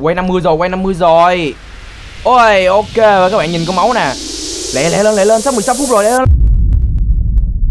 Quay 50 rồi, quay 50 rồi. Ôi, ok, các bạn nhìn con máu nè. Lẹ lẹ lên, lẹ lên, sắp 16 phút rồi, lẹ lên.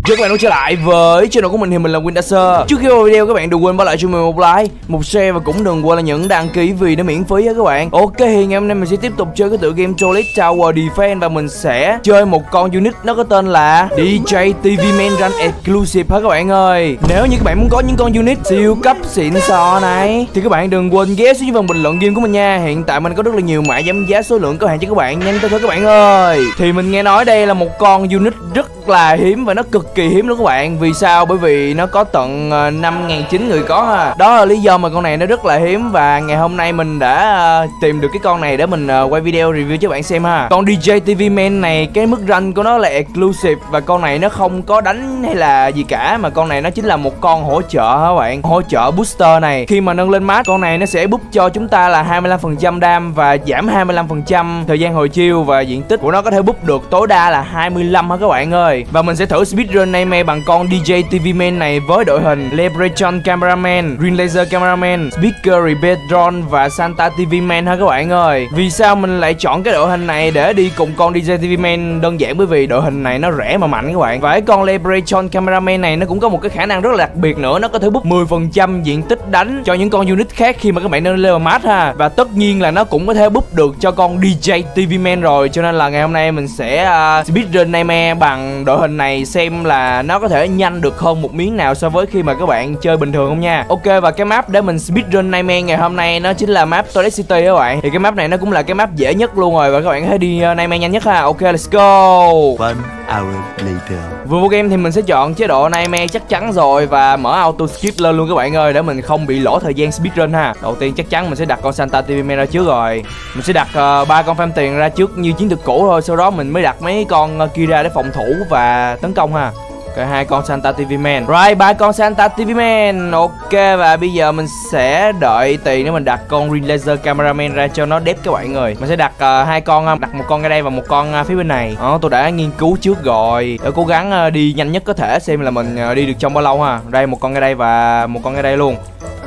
Chào các bạn đã trở lại với channel của mình thì mình là Windaser. Trước khi vào video các bạn đừng quên bỏ lại cho mình một like, một share và cũng đừng quên là những đăng ký vì nó miễn phí á các bạn. Ok thì ngày hôm nay mình sẽ tiếp tục chơi cái tựa game Toilet Tower Defense và mình sẽ chơi một con unit nó có tên là DJ TV Man Run Exclusive hả các bạn ơi? Nếu như các bạn muốn có những con unit siêu cấp xịn sò này thì các bạn đừng quên ghé xuống phần bình luận game của mình nha. Hiện tại mình có rất là nhiều mã giảm giá số lượng có hạn cho các bạn nhanh tới thôi các bạn ơi. Thì mình nghe nói đây là một con unit rất là hiếm và nó cực kỳ hiếm luôn các bạn. Vì sao? Bởi vì nó có tận ờ, năm 5.900 người có ha. Đó là lý do mà con này nó rất là hiếm Và ngày hôm nay mình đã ờ, tìm được cái con này để mình ờ, quay video review cho bạn xem ha. Con DJ TV Man này, cái mức rank của nó là exclusive Và con này nó không có đánh hay là gì cả, Mà con này nó chính là một con hỗ trợ ha các bạn. Hỗ trợ booster này. Khi mà nâng lên mát, con này nó sẽ boost cho chúng ta là 25% đam Và giảm 25% thời gian hồi chiêu Và diện tích của nó có thể boost được tối đa là 25 ha các bạn ơi. Và mình sẽ thử speedrun này bằng con DJ TV Man này với đội hình Lebreton Cameraman, Green Laser Cameraman, Speaker Rebate Drone và Santa TV Man ha các bạn ơi. Vì sao mình lại chọn cái đội hình này để đi cùng con DJ TV Man đơn giản bởi vì đội hình này nó rẻ mà mạnh các bạn. Và cái con Lebreton Cameraman này nó cũng có một cái khả năng rất là đặc biệt nữa, nó có thể bút 10% diện tích đánh cho những con unit khác khi mà các bạn nâng level max ha. Và tất nhiên là nó cũng có thể bút được cho con DJ TV Man rồi, cho nên là ngày hôm nay mình sẽ uh, speedrun Nightmare bằng đội hình này xem là nó có thể nhanh được hơn một miếng nào so với khi mà các bạn chơi bình thường không nha. Ok, và cái map để mình speedrun Nightmare ngày hôm nay nó chính là map Toilet City các bạn. Thì cái map này nó cũng là cái map dễ nhất luôn rồi và các bạn hãy đi ờ, Nightmare nhanh nhất ha. Ok, let's go. One hour later. Vừa vô game thì mình sẽ chọn chế độ Nightmare chắc chắn rồi Và mở auto skip lên luôn các bạn ơi Để mình không bị lỗ thời gian speedrun ha. Đầu tiên chắc chắn mình sẽ đặt con Santa TV Man ra trước rồi. Mình sẽ đặt ba ba con farm tiền ra trước như chiến thuật cũ thôi Sau đó mình mới đặt mấy con ờ, kia ra để phòng thủ và tấn công ha. Ok hai con Santa TV Man. Right ba con Santa TV Man. Ok và bây giờ mình sẽ đợi tiền để mình đặt con Green Laser Cameraman ra cho nó đẹp các bạn ơi. Mình sẽ đặt uh, hai con ờ, đặt một con ở đây và một con uh, phía bên này. Đó tôi đã nghiên cứu trước rồi. Để cố gắng uh, đi nhanh nhất có thể xem là mình uh, đi được trong bao lâu ha. Đây một con ở đây và một con ở đây luôn.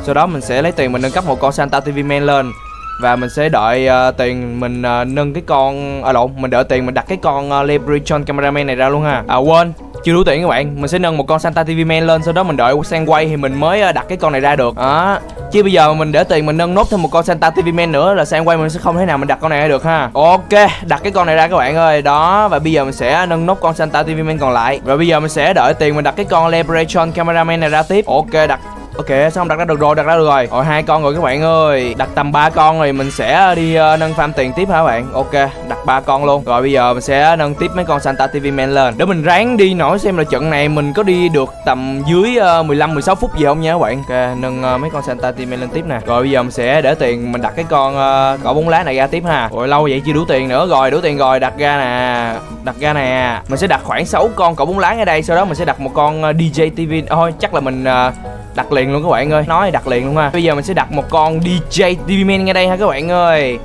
Sau đó mình sẽ lấy tiền mình nâng cấp một con Santa TV Man lên và mình sẽ đợi uh, tiền mình uh, nâng cái con à lộn mình đợi tiền mình đặt cái con ờ, uh, Lebron cameraman này ra luôn ha. À quên chưa đủ tiền các bạn. Mình sẽ nâng một con Santa TV Man lên sau đó mình đợi sang quay thì mình mới đặt cái con này ra được. Đó. Chứ bây giờ mình để tiền mình nâng nốt thêm một con Santa TV Man nữa là sang quay mình sẽ không thể nào mình đặt con này ra được ha. Ok đặt cái con này ra các bạn ơi. Đó và bây giờ mình sẽ nâng nốt con Santa TV Man còn lại. Và bây giờ mình sẽ đợi tiền mình đặt cái con Lebreton cameraman này ra tiếp. Ok đặt Ok xong đặt ra được rồi đặt ra được rồi. Rồi hai con rồi các bạn ơi. Đặt tầm ba con rồi mình sẽ ờ, đi uh, nâng farm tiền tiếp hả các bạn? Ok đặt ba con luôn. Rồi bây giờ mình sẽ nâng tiếp mấy con Santa TV Man lên. Để mình ráng đi nổi xem là trận này mình có đi được tầm dưới ờ, uh, 15-16 phút gì không nha các bạn. Ok nâng uh, mấy con Santa TV Man lên tiếp nè. Rồi bây giờ mình sẽ để tiền mình đặt cái con uh, cỏ bốn lá này ra tiếp ha. Rồi lâu vậy chưa đủ tiền nữa. Rồi đủ tiền rồi đặt ra nè. Đặt ra nè. Mình sẽ đặt khoảng 6 con cỏ bốn lá ở đây. Sau đó mình sẽ đặt một con uh, DJ TV Thôi chắc là mình uh, đặt liền luôn các bạn ơi. Nói đặt liền luôn ha. Bây giờ mình sẽ đặt một con DJ TV Man ngay đây ha các bạn ơi.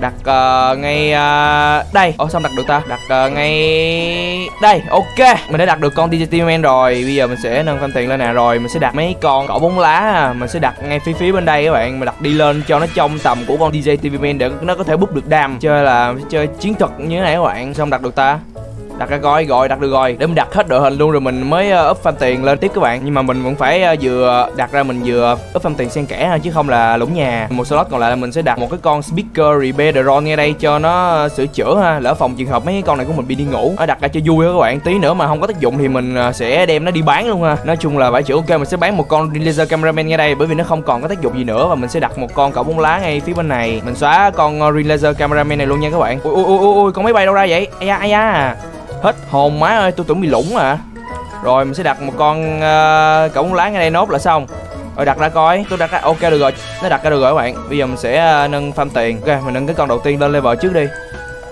Đặt uh, ngay uh, đây. Ô xong đặt được ta? Đặt uh, ngay đây. Ok. Mình đã đặt được con DJ TV Man rồi. Bây giờ mình sẽ nâng phân tiền lên nè. Rồi mình sẽ đặt mấy con cỏ bóng lá mình sẽ đặt ngay phía phía bên đây các bạn. Mình đặt đi lên cho nó trong tầm của con DJ TV Man để nó có thể bút được đam. Chơi là chơi chiến thuật như thế này các bạn. Xong đặt được ta? Đặt ra gói rồi đặt được rồi. Để mình đặt hết đội hình luôn rồi mình mới ờ, up fan tiền lên tiếp các bạn. Nhưng mà mình vẫn phải ờ, vừa đặt ra mình vừa up fan tiền xen kẽ ha chứ không là lũng nhà. Một slot còn lại là mình sẽ đặt một cái con speaker repair ngay đây cho nó ờ, sửa chữa ha. Lỡ phòng trường hợp mấy cái con này của mình bị đi ngủ. Đặt ra cho vui các bạn. Tí nữa mà không có tác dụng thì mình sẽ đem nó đi bán luôn ha. Nói chung là phải chữa ok, mình sẽ bán một con laser cameraman ngay đây. Bởi vì nó không còn có tác dụng gì nữa và mình sẽ đặt một con cậu bóng lá ngay phía bên này. Mình xóa con laser cameraman này luôn nha các bạn. Ui ui ui ui con máy bay đâu ra vậy? Ai da ai da hết hồn má ơi tôi tưởng bị lủng à. Rồi mình sẽ đặt một con ờ, uh, cổng lá ngay đây nốt là xong. Rồi đặt ra coi. Tôi đặt ra ok được rồi. Nó đặt ra được rồi các bạn. Bây giờ mình sẽ uh, nâng farm tiền. Ok mình nâng cái con đầu tiên lên level trước đi.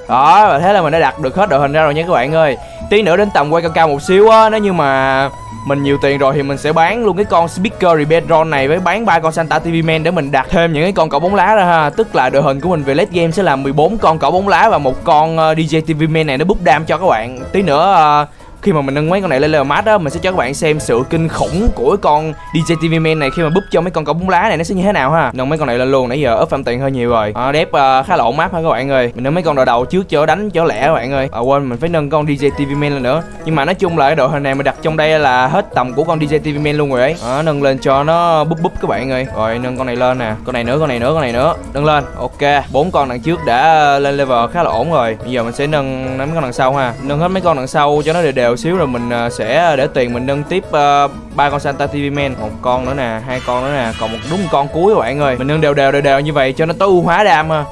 Đó và thế là mình đã đặt được hết đội hình ra rồi nha các bạn ơi. Tí nữa đến tầm quay cao cao một xíu á nếu như mà mình nhiều tiền rồi thì mình sẽ bán luôn cái con speaker rebedron này với bán ba con Santa TV Man để mình đặt thêm những cái con cỏ bóng lá ra ha. Tức là đội hình của mình về late game sẽ là 14 con cỏ bóng lá và một con ờ, uh, DJ TV Man này nó búp đam cho các bạn. Tí nữa uh, khi mà mình nâng mấy con này lên level max á mình sẽ cho các bạn xem sự kinh khủng của con DJ TV Man này khi mà búp cho mấy con cỏ bóng lá này nó sẽ như thế nào ha. Nâng mấy con này lên luôn nãy giờ up phạm tiền hơi nhiều rồi. À, đép uh, khá là ổn map ha các bạn ơi. Mình nâng mấy con đầu đầu trước cho đánh cho lẻ các bạn ơi. À, quên mình phải nâng con DJ TV Man lên nữa. Nhưng mà nói chung là cái đội hình này mình đặt trong đây là hết tầm của con DJ TV Man luôn rồi ấy. À, nâng lên cho nó búp búp các bạn ơi. Rồi nâng con này lên nè. Con này nữa con này nữa con này nữa. Nâng lên ok. Bốn con đằng trước đã lên level khá là ổn rồi. Bây giờ mình sẽ nâng mấy con đằng sau ha. Nâng hết mấy con đằng sau cho nó đều đều xíu rồi mình à, sẽ à, để tiền mình nâng tiếp à, ba uh, con Santa TV Man một con nữa nè hai con nữa nè còn một đúng một con cuối các bạn ơi. Mình nâng đều đều đều đều như vậy cho nó tối ưu hóa đam ha.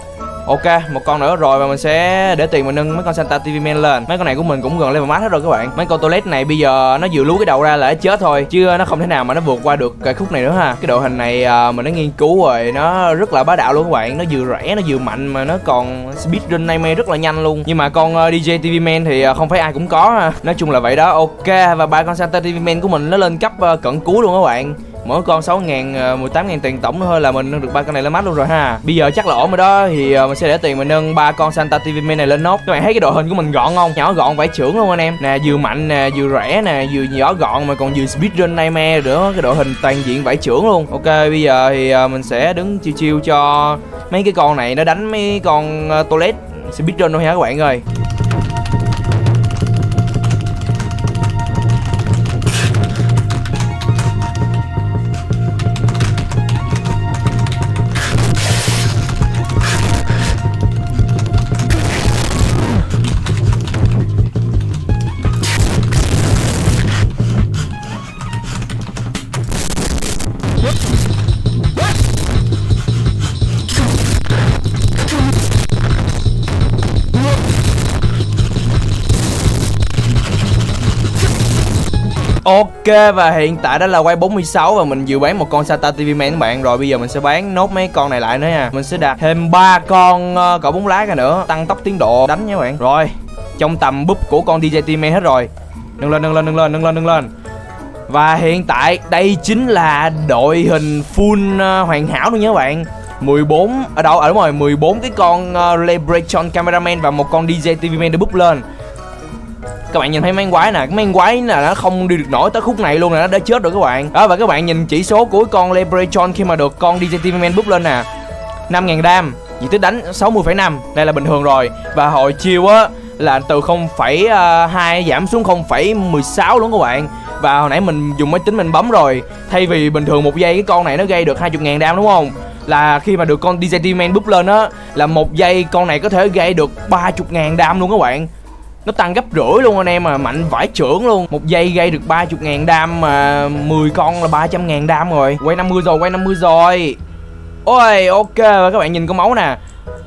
Ok, một con nữa rồi và mình sẽ để tiền mình nâng mấy con Santa TV Man lên. Mấy con này của mình cũng gần level max hết rồi các bạn. Mấy con toilet này bây giờ nó vừa lú cái đầu ra là chết thôi, chứ nó không thể nào mà nó vượt qua được cái khúc này nữa ha. Cái đội hình này uh, mình đã nghiên cứu rồi, nó rất là bá đạo luôn các bạn. Nó vừa rẻ, nó vừa mạnh mà nó còn speed run nightmare rất là nhanh luôn. Nhưng mà con à, uh, DJ TV Man thì uh, không phải ai cũng có ha. Nói chung là vậy đó. Ok và ba con Santa TV Man của mình nó lên cấp uh, cận cuối luôn các bạn mỗi con 6 ngàn ờ, 18 ngàn tiền tổng thôi là mình nâng được ba con này lên mắt luôn rồi ha. Bây giờ chắc là ổn rồi đó, thì ờ, mình sẽ để tiền mình nâng ba con Santa TV này lên nốt. Các bạn thấy cái đội hình của mình gọn không? Nhỏ gọn vải trưởng luôn anh em. Nè, vừa mạnh nè, vừa rẻ nè, vừa nhỏ gọn mà còn vừa speedrun nightmare nữa. Cái đội hình toàn diện vải trưởng luôn. Ok, bây giờ thì ờ, mình sẽ đứng chiêu chiêu cho mấy cái con này. Nó đánh mấy con toilet speedrun thôi ha các bạn ơi? Ok và hiện tại đó là quay 46 và mình vừa bán một con Sata TV Man các bạn. Rồi bây giờ mình sẽ bán nốt mấy con này lại nữa nha. Mình sẽ đặt thêm ba con ờ, uh, cỏ bóng lá ra nữa. Tăng tốc tiến độ đánh nha các bạn. Rồi trong tầm búp của con DJ TV Man hết rồi. Nâng lên nâng lên nâng lên nâng lên nâng lên. Và hiện tại đây chính là đội hình full uh, hoàn hảo luôn nha các bạn. 14 ở à, đâu ở đúng rồi 14 cái con ờ, uh, Lebration Cameraman và một con DJ TV Man được búp lên các bạn nhìn thấy mấy quái nè cái mấy quái là nó không đi được nổi tới khúc này luôn là nó đã chết rồi các bạn. Đó và các bạn nhìn chỉ số của con Lebrechon khi mà được con DJ Timmerman Man búp lên nè. 5.000 đam diện tích đánh 60,5 đây là bình thường rồi. Và hồi chiều á là từ 0,2 à, giảm xuống 0,16 luôn các bạn. Và hồi nãy mình dùng máy tính mình bấm rồi thay vì bình thường một giây cái con này nó gây được 20.000 đam đúng không? Là khi mà được con DJ Man búp lên á là một giây con này có thể gây được 30.000 đam luôn các bạn nó tăng gấp rưỡi luôn anh em mà mạnh vải trưởng luôn. Một giây gây được 30 ngàn đam mà 10 con là 300 ngàn đam rồi. Quay 50 rồi quay 50 rồi. Ôi ok và các bạn nhìn con máu nè.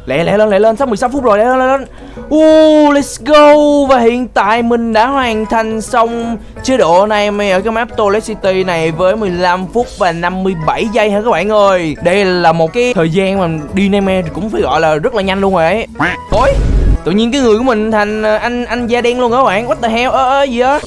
Lẹ lẹ lên lẹ lên sắp 16 phút rồi lẹ lên lẹ lên. Uh, let's go. Và hiện tại mình đã hoàn thành xong chế độ này mày ở cái map Toilet City này với 15 phút và 57 giây hả các bạn ơi? Đây là một cái thời gian mà đi Neme cũng phải gọi là rất là nhanh luôn rồi ấy. Ôi! Tự nhiên cái người của mình thành ờ, anh anh da đen luôn đó bạn? What the hell? Ơ ơ, gì á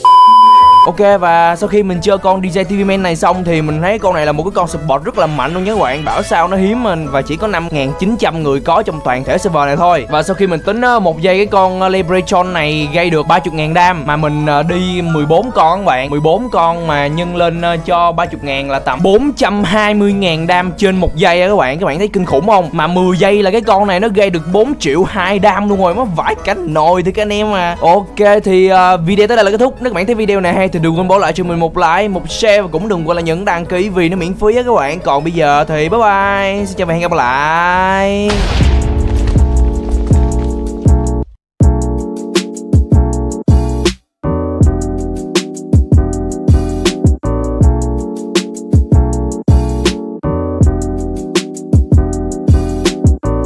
Ok và sau khi mình chơi con DJ TV Man này xong thì mình thấy con này là một cái con support rất là mạnh luôn nhớ các bạn Bảo sao nó hiếm mình và chỉ có 5.900 người có trong toàn thể server này thôi. Và sau khi mình tính ờ, một giây cái con ờ, Lebrechon này gây được 30.000 đam Mà mình ờ, đi 14 con các bạn 14 con mà nhân lên cho 30.000 là tầm 420.000 đam trên một giây các bạn Các bạn thấy kinh khủng không? Mà 10 giây là cái con này nó gây được 4 triệu 2 đam luôn rồi. Nó vãi cánh nồi thì các anh em à. Ok thì uh, video tới đây là kết thúc. Nếu các bạn thấy video này hay thì đừng quên bỏ lại cho mình một like, một share và cũng đừng quên là nhấn đăng ký vì nó miễn phí á các bạn. Còn bây giờ thì bye bye. Xin chào và hẹn gặp lại.